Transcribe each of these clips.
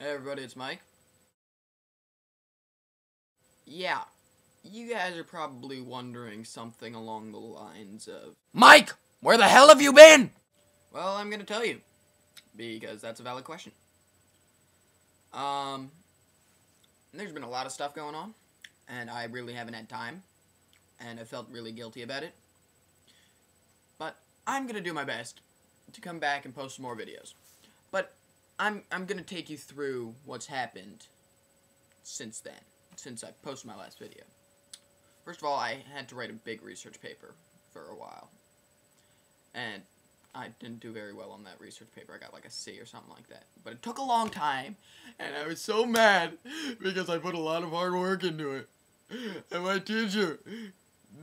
Hey everybody, it's Mike. Yeah, you guys are probably wondering something along the lines of Mike, where the hell have you been? Well, I'm gonna tell you. Because that's a valid question. Um there's been a lot of stuff going on, and I really haven't had time, and I felt really guilty about it. But I'm gonna do my best to come back and post some more videos. But I'm I'm gonna take you through what's happened since then, since I posted my last video. First of all, I had to write a big research paper for a while. And I didn't do very well on that research paper. I got like a C or something like that. But it took a long time, and I was so mad because I put a lot of hard work into it. And my teacher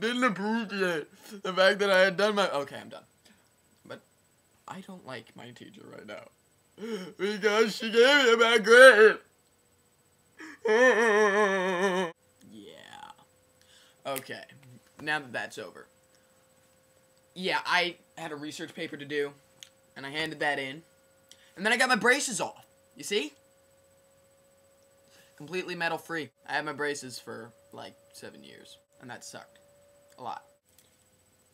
didn't approve appreciate the fact that I had done my. Okay, I'm done. But I don't like my teacher right now because she gave me a bad grade. yeah. Okay. Now that that's over. Yeah, I had a research paper to do, and I handed that in, and then I got my braces off. You see? Completely metal free. I had my braces for like seven years, and that sucked a lot.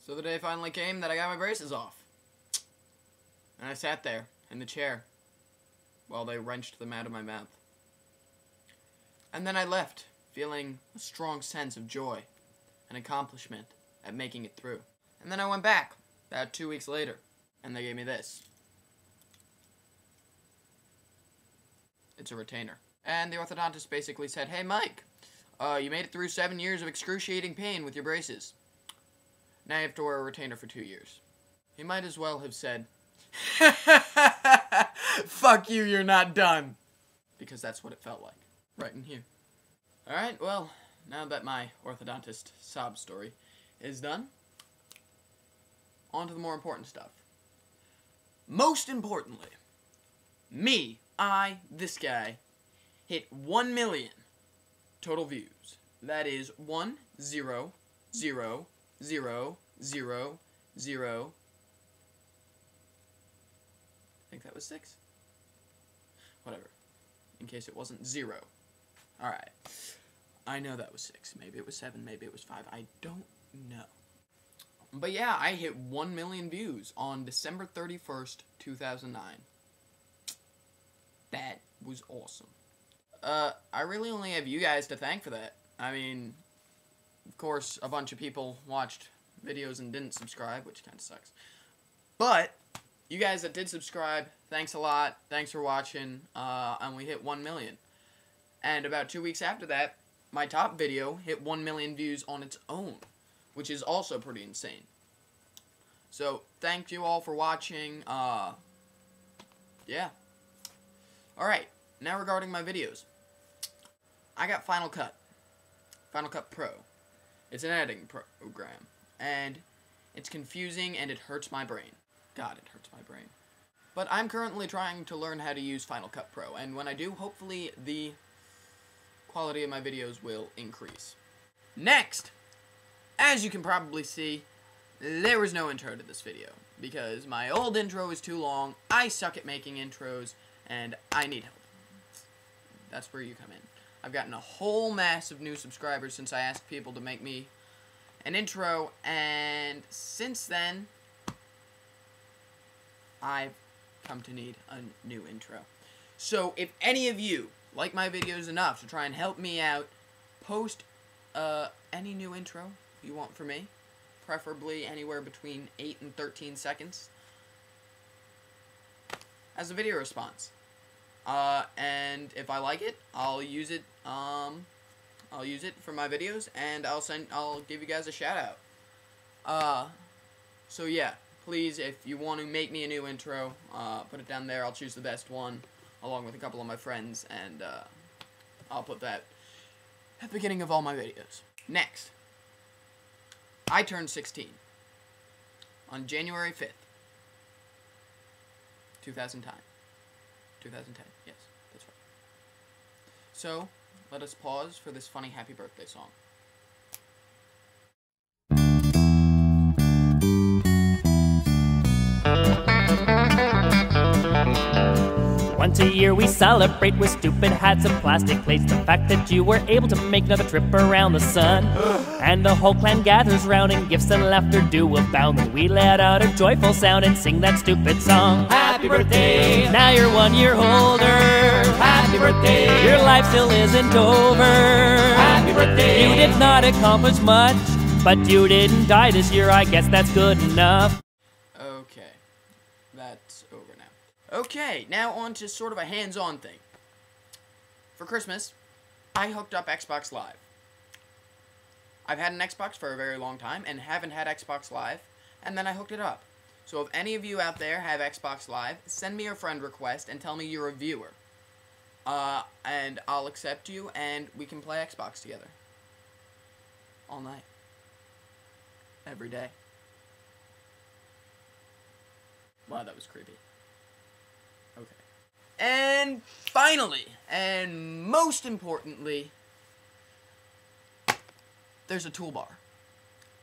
So the day finally came that I got my braces off. And I sat there in the chair while they wrenched them out of my mouth. And then I left, feeling a strong sense of joy and accomplishment at making it through. And then I went back about two weeks later, and they gave me this. It's a retainer. And the orthodontist basically said, Hey, Mike, uh, you made it through seven years of excruciating pain with your braces. Now you have to wear a retainer for two years. He might as well have said, Fuck you, you're not done. Because that's what it felt like. Right in here. Alright, well, now that my orthodontist sob story is done, on to the more important stuff. Most importantly, me, I, this guy, hit 1 million total views. That is 1, 0, 0, 0, 0, 0. I think that was 6. Whatever. In case it wasn't 0. Alright. I know that was 6. Maybe it was 7. Maybe it was 5. I don't know. But yeah, I hit 1 million views on December 31st, 2009. That was awesome. Uh, I really only have you guys to thank for that. I mean, of course, a bunch of people watched videos and didn't subscribe, which kind of sucks. But, you guys that did subscribe, thanks a lot. Thanks for watching. Uh, and we hit 1 million. And about two weeks after that, my top video hit 1 million views on its own which is also pretty insane. So, thank you all for watching. Uh, yeah. Alright, now regarding my videos. I got Final Cut. Final Cut Pro. It's an editing program. And it's confusing and it hurts my brain. God, it hurts my brain. But I'm currently trying to learn how to use Final Cut Pro. And when I do, hopefully the quality of my videos will increase. Next! As you can probably see, there was no intro to this video, because my old intro is too long, I suck at making intros, and I need help. That's where you come in. I've gotten a whole mass of new subscribers since I asked people to make me an intro, and since then, I've come to need a new intro. So, if any of you like my videos enough to try and help me out, post uh, any new intro you want for me. Preferably anywhere between 8 and 13 seconds. As a video response. Uh, and if I like it, I'll use it, um, I'll use it for my videos, and I'll send, I'll give you guys a shout out. Uh, so yeah, please, if you want to make me a new intro, uh, put it down there, I'll choose the best one, along with a couple of my friends, and, uh, I'll put that at the beginning of all my videos. Next. I turned 16 on January 5th, 2010. 2010, yes, that's right. So, let us pause for this funny happy birthday song. Once a year we celebrate with stupid hats and plastic plates. The fact that you were able to make another trip around the sun. And the whole clan gathers round and gifts and laughter do abound. And we let out a joyful sound and sing that stupid song. Happy birthday! Now you're one year older. Happy birthday! Your life still isn't over. Happy birthday! You did not accomplish much, but you didn't die this year. I guess that's good enough. Okay. That's over now. Okay, now on to sort of a hands-on thing. For Christmas, I hooked up Xbox Live. I've had an Xbox for a very long time and haven't had Xbox Live, and then I hooked it up. So if any of you out there have Xbox Live, send me a friend request and tell me you're a viewer. Uh, and I'll accept you, and we can play Xbox together. All night. Every day. Wow, that was creepy. And finally, and most importantly, there's a toolbar.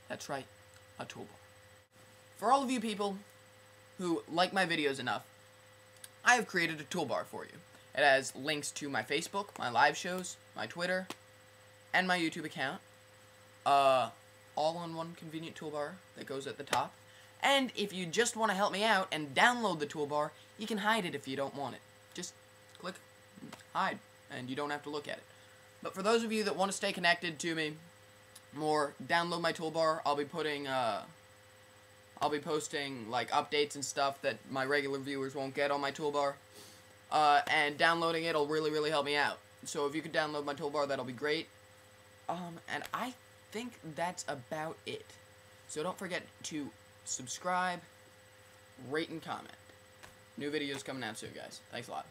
That's right, a toolbar. For all of you people who like my videos enough, I have created a toolbar for you. It has links to my Facebook, my live shows, my Twitter, and my YouTube account. Uh, all on one convenient toolbar that goes at the top. And if you just want to help me out and download the toolbar, you can hide it if you don't want it. Just click hide, and you don't have to look at it. But for those of you that want to stay connected to me more, download my toolbar. I'll be putting, uh, I'll be posting, like, updates and stuff that my regular viewers won't get on my toolbar. Uh, and downloading it will really, really help me out. So if you could download my toolbar, that'll be great. Um, and I think that's about it. So don't forget to subscribe, rate, and comment. New videos coming out soon, guys. Thanks a lot.